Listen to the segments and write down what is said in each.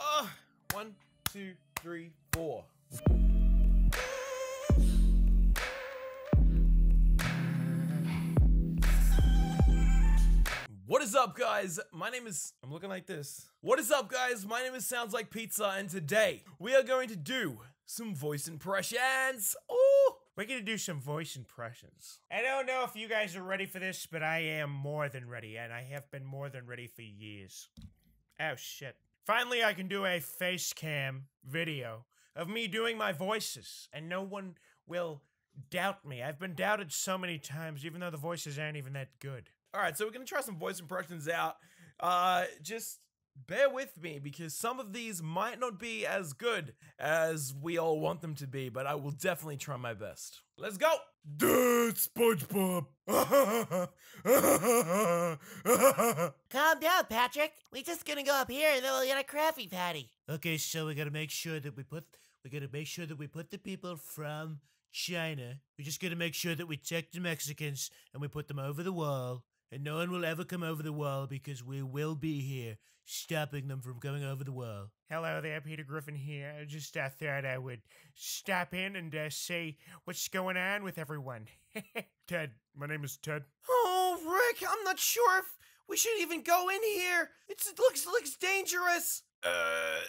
Uh, one, two, three, four. What is up, guys? My name is. I'm looking like this. What is up, guys? My name is Sounds Like Pizza, and today we are going to do some voice impressions. Oh, We're gonna do some voice impressions. I don't know if you guys are ready for this, but I am more than ready, and I have been more than ready for years. Oh shit. Finally, I can do a face cam video of me doing my voices, and no one will doubt me. I've been doubted so many times, even though the voices aren't even that good. All right, so we're gonna try some voice impressions out. Uh, just bear with me because some of these might not be as good as we all want them to be, but I will definitely try my best. Let's go. Duh, SpongeBob. Calm down, Patrick. We're just gonna go up here and then we'll get a Krabby Patty. Okay, so we gotta make sure that we put we gotta make sure that we put the people from China. We're just gonna make sure that we check the Mexicans and we put them over the wall. And no one will ever come over the wall because we will be here, stopping them from coming over the wall. Hello there, Peter Griffin here. I just uh, thought I would stop in and uh, say what's going on with everyone. Ted, my name is Ted. Oh, Rick, I'm not sure if we shouldn't even go in here. It's, it looks looks dangerous. Uh, uh,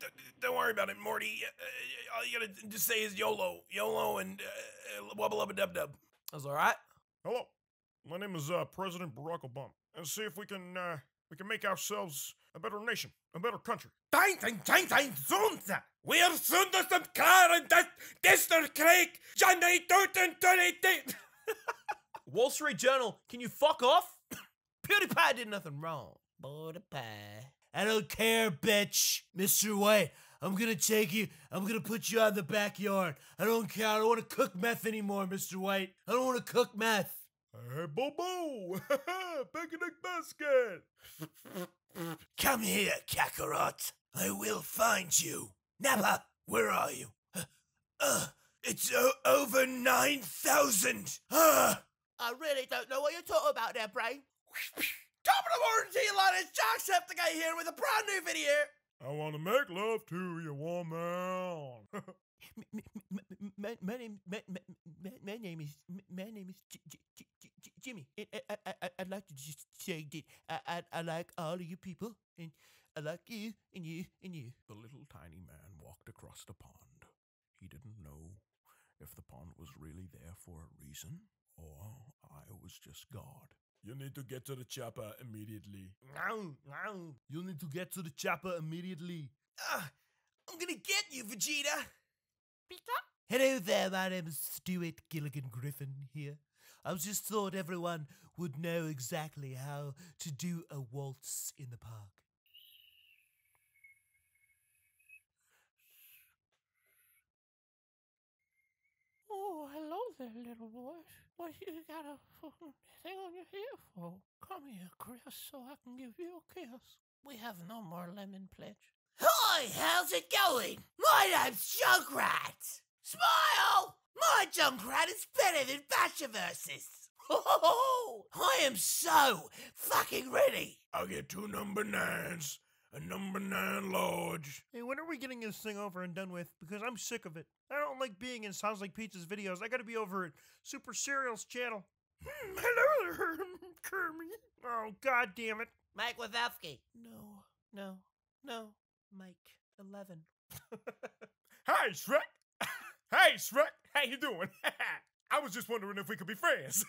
d- d- don't worry about it, Morty. Uh, all you gotta just say is YOLO, YOLO, and uh, wubba lubba dub dub. That's all right. Hello, my name is uh, President Barack Obama, and see if we can uh, we can make ourselves a better nation, a better country. We are Sunders and Karen that District Creek, Johnny Turton, Wall Street Journal, can you fuck off? PewDiePie did nothing wrong. Butter pie. I don't care, bitch. Mr. White, I'm gonna take you, I'm gonna put you out in the backyard. I don't care, I don't wanna cook meth anymore, Mr. White. I don't wanna cook meth. Hey, Bobo! Picnic basket! Come here, Kakarot. I will find you. Nappa, where are you? Uh, uh, it's o- over 9,000. Ah! I really don't know what you're talking about there, Brain. Top of the morning to you, lot. It's Jacksepticeye here with a brand new video. I want to make love to you, woman. My, my name, my, my, my, my name is, my name is J- J- J- J- J- Jimmy. And I, I, I, I'd like to just say that I, I, I like all of you people, and I like you, and you, and you. the little tiny man walked across the pond. He didn't know if the pond was really there for a reason or I was just God. You need to get to the chopper immediately. No, no. You need to get to the chopper immediately. Ah, I'm gonna get you, Vegeta. Peter? Hello there, my name is Stewart Gilligan Griffin here. I just thought everyone would know exactly how to do a waltz in the park. Oh, hello there, little boy. What you got a thing on your ear for? Come here, Chris, so I can give you a kiss. We have no more lemon pledge. Hi, how's it going? My name's Junkrat. Smile! My Junkrat is better than Bashaversus. Ho I am so fucking ready. I'll get two number nines, a number nine large. Hey, when are we getting this thing over and done with? Because I'm sick of it. I don't like being in Sounds Like Pizza's videos. I gotta be over at Super Cereal's channel. Hmm, hello there, Kermit. Oh, god damn it. Mike Wazowski. No, no, no. Mike 11. Hi, Shrek. hey, Shrek. How you doing? I was just wondering if we could be friends.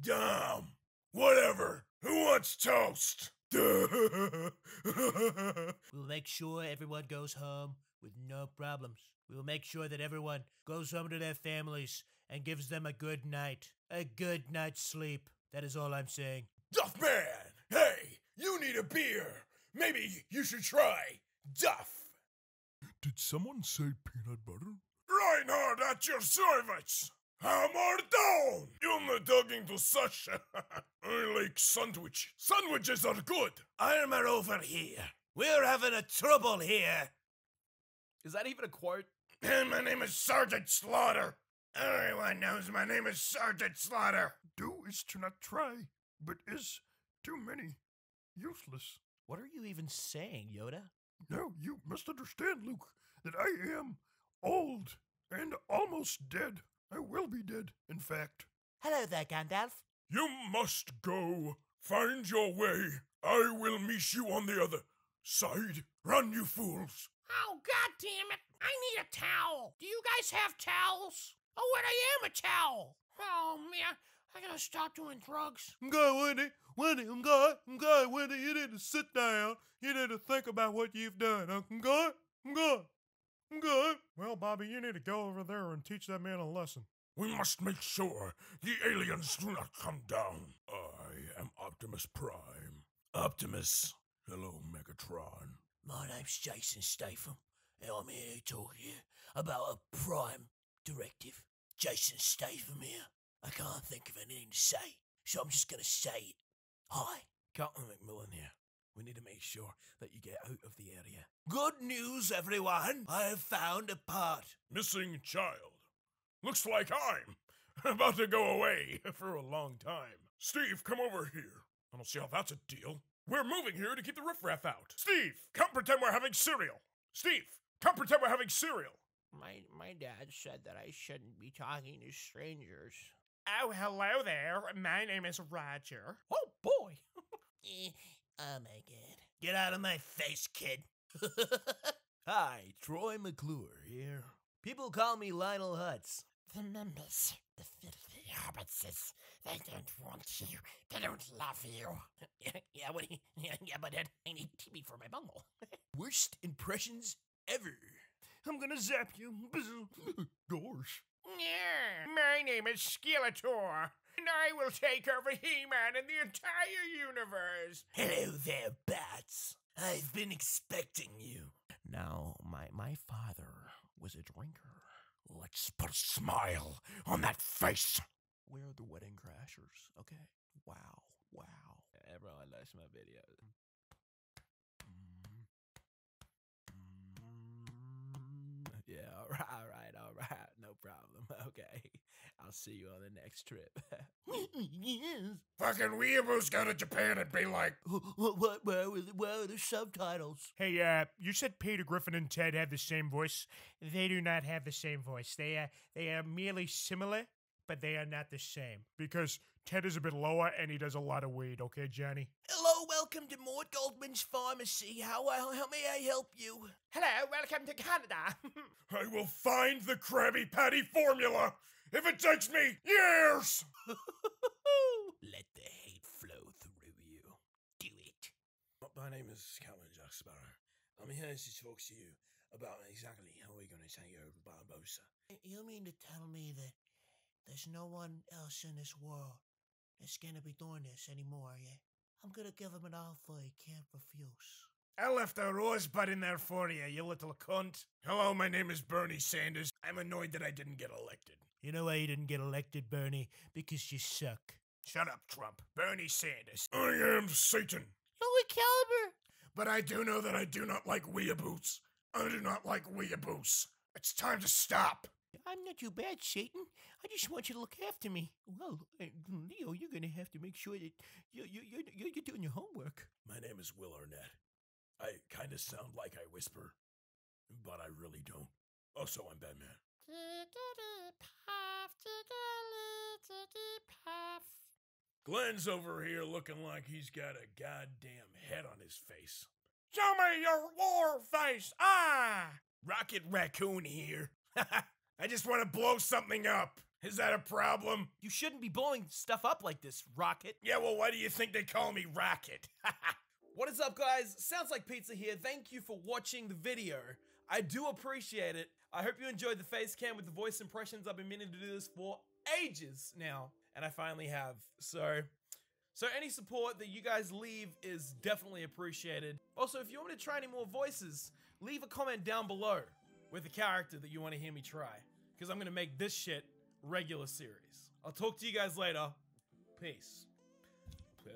Dumb. Whatever. Who wants toast? We'll make sure everyone goes home with no problems. We will make sure that everyone goes home to their families and gives them a good night. A good night's sleep. That is all I'm saying. Duff Man. Hey, you need a beer. Maybe you should try Duff. Did someone say peanut butter? Reinhardt at your service. Hammer down! You're not talking to Sasha. I like sandwich. Sandwiches are good. Armor over here. We're having a trouble here. Is that even a quote? And my name is Sergeant Slaughter. Everyone knows my name is Sergeant Slaughter. Do is to not try, but is too many useless. What are you even saying, Yoda? No, you must understand, Luke, that I am old and almost dead. I will be dead, in fact. Hello there, Gandalf. You must go. Find your way. I will meet you on the other side. Run, you fools. Oh, god damn it. I need a towel. Do you guys have towels? Oh, wait, I am a towel. Oh, man. I gotta stop doing drugs. I'm good, Wendy. Wendy, I'm good. I'm good, Wendy. You need to sit down. You need to think about what you've done. Uh, I'm good. I'm good. I'm good. Well, Bobby, you need to go over there and teach that man a lesson. We must make sure the aliens do not come down. I am Optimus Prime. Optimus. Hello, Megatron. My name's Jason Statham, and I'm here to talk to you about a prime directive. Jason Statham here. I can't think of anything to say, so I'm just gonna say it. Hi. Captain MacMillan here. We need to make sure that you get out of the area. Good news, everyone. I have found a part. Missing child. Looks like I'm about to go away for a long time. Steve, come over here. I don't see how that's a deal. We're moving here to keep the riffraff out. Steve, come pretend we're having cereal. Steve, come pretend we're having cereal. My, my dad said that I shouldn't be talking to strangers. Oh, hello there. My name is Roger. Oh, boy. Eh, oh my god. Get out of my face, kid. Hi, Troy McClure here. People call me Lionel Hutz. The members, the filthy hobbitses, they don't want you. They don't love you. yeah, yeah, what you, yeah, yeah, but Dad, I need TV for my bungle. Worst impressions ever. I'm gonna zap you. Gosh. Yeah, my name is Skeletor, and I will take over He-Man and the entire universe. Hello there, bats. I've been expecting you. Now, my my father was a drinker. Let's put a smile on that face. We're the wedding crashers. Okay. Wow. Wow. Everyone likes my videos. Mm, Yeah, all right, all right, all right. No problem. Okay. I'll see you on the next trip. yes. Fucking weeaboos go to Japan and be like, What, what, where, were the, where are the subtitles? Hey, uh, you said Peter Griffin and Ted have the same voice. They do not have the same voice. They are, they are merely similar, but they are not the same. Because Ted is a bit lower and he does a lot of weed, okay, Johnny? Hello, welcome to Mort Goldman's Pharmacy. How, how, how may I help you? Hello, welcome to Canada. I will find the Krabby Patty formula if it takes me years. Let the hate flow through you. Do it. My name is Calvin Jack Sparrow. I'm here to talk to you about exactly how we're going to take over Barbossa. You mean to tell me that there's no one else in this world that's gonna be doing this anymore, yeah? I'm gonna give him an offer he can't refuse. I left a rosebud in there for you, you little cunt. Hello, my name is Bernie Sanders. I'm annoyed that I didn't get elected. You know why you didn't get elected, Bernie? Because you suck. Shut up, Trump. Bernie Sanders. I am Satan. Holy caliber! But I do know that I do not like weeaboos. I do not like weeaboos. It's time to stop. I'm not too bad, Satan. I just want you to look after me. Well, uh, Leo, you're gonna have to make sure that you you you you- you're doing your homework. My name is Will Arnett. I kind of sound like I whisper, but I really don't. Also, I'm Batman. Glenn's over here looking like he's got a goddamn head on his face. Show me your war face. Ah! Rocket Raccoon here. I just want to blow something up. Is that a problem? You shouldn't be blowing stuff up like this, Rocket. Yeah, well, why do you think they call me Rocket? What is up, guys? Sounds like Pizza here. Thank you for watching the video. I do appreciate it. I hope you enjoyed the face cam with the voice impressions. I've been meaning to do this for ages now, and I finally have. So, so any support that you guys leave is definitely appreciated. Also, if you want me to try any more voices, leave a comment down below with a character that you want to hear me try, because I'm gonna make this shit regular series. I'll talk to you guys later. Peace. Peace.